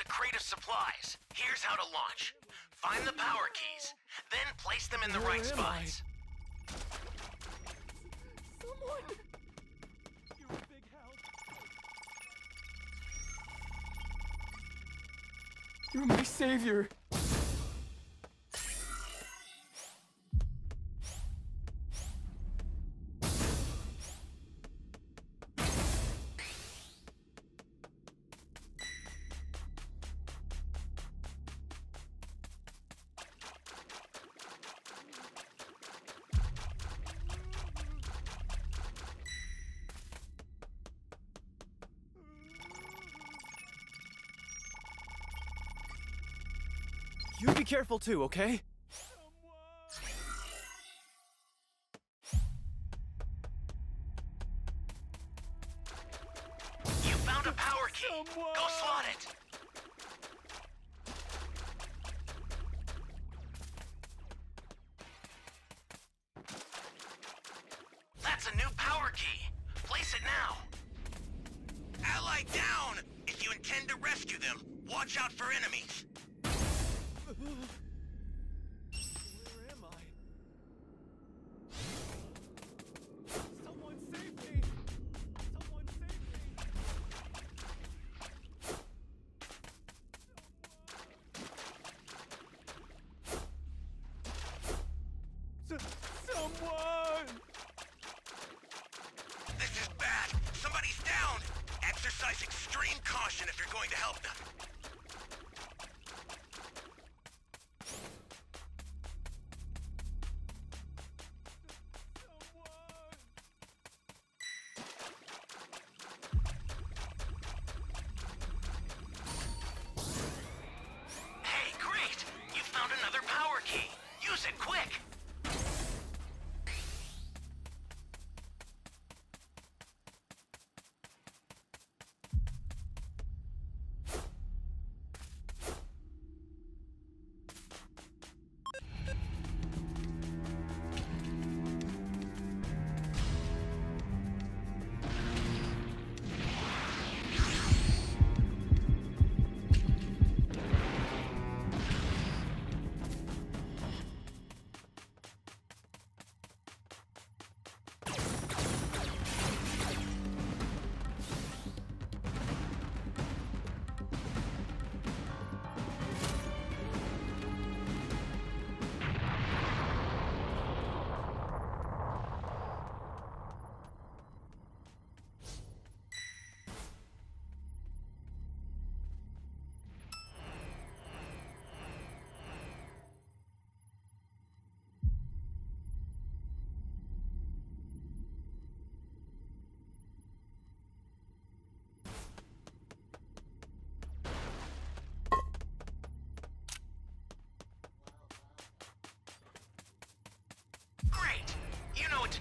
a crate of supplies. Here's how to launch. Find the power keys, then place them in the Where right am I? spots. Someone! You're a big help. You're my savior. You be careful too, okay? You found a power key. Go slot it. That's a new power key. Place it now. Ally down! If you intend to rescue them, watch out for enemies. Exercise extreme caution if you're going to help them.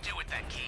Do with that key.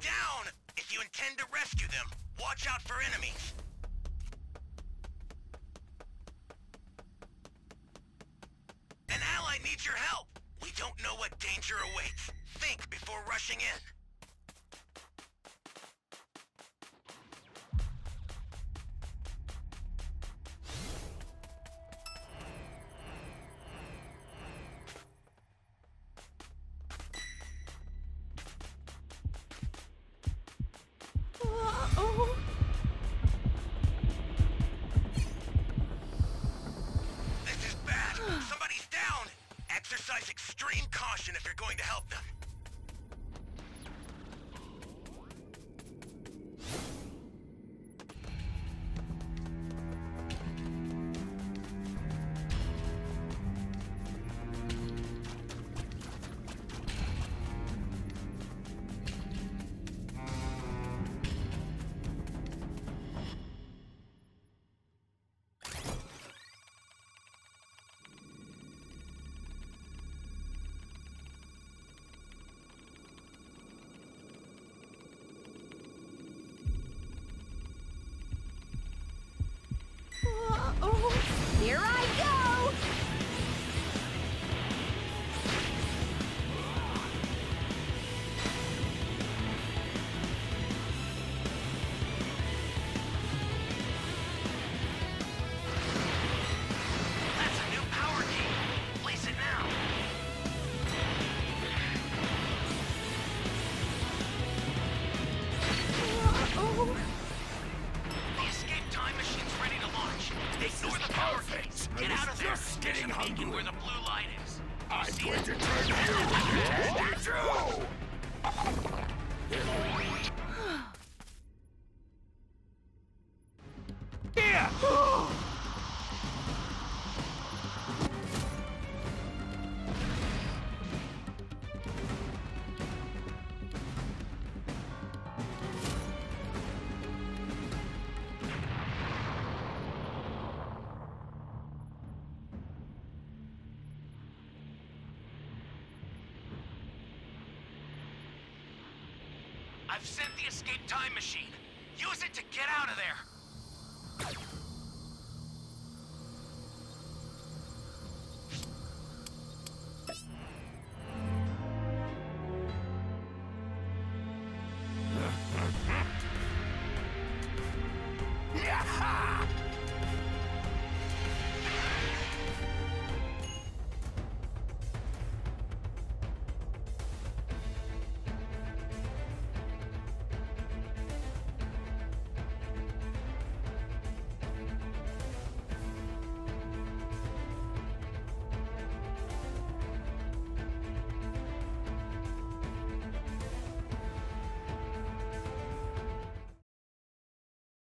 down! If you intend to rescue them, watch out for enemies. An ally needs your help! We don't know what danger awaits. Think before rushing in. getting hungry. Where the blue light is. I'm going to turn you into Whoa. I've sent the escape time machine. Use it to get out of there.